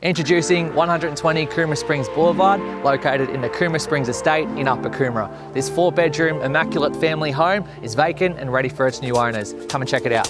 Introducing 120 Coomera Springs Boulevard, located in the Coomera Springs Estate in Upper Coomera. This four bedroom, immaculate family home is vacant and ready for its new owners. Come and check it out.